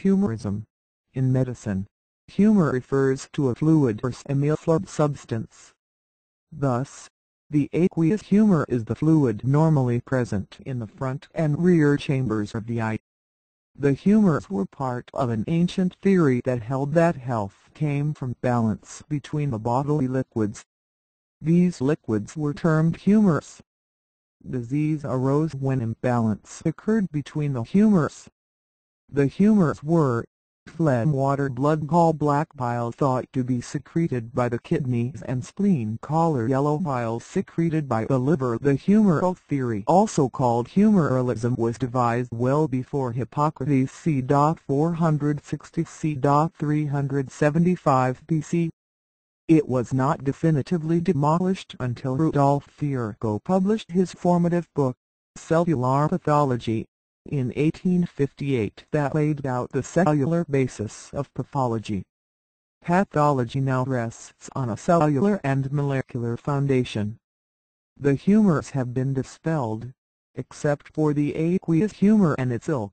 Humorism. In medicine, humor refers to a fluid or semi-fluid substance. Thus, the aqueous humor is the fluid normally present in the front and rear chambers of the eye. The humors were part of an ancient theory that held that health came from balance between the bodily liquids. These liquids were termed humors. Disease arose when imbalance occurred between the humors. The humors were, phlegm water blood gall black bile thought to be secreted by the kidneys and spleen choler yellow bile secreted by the liver The humoral theory also called humoralism was devised well before Hippocrates c. 460 c. 375 BC. It was not definitively demolished until Rudolf Virchow published his formative book, Cellular Pathology, in 1858 that laid out the cellular basis of pathology. Pathology now rests on a cellular and molecular foundation. The humors have been dispelled, except for the aqueous humor and its ilk.